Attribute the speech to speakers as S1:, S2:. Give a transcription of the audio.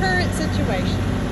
S1: current situation.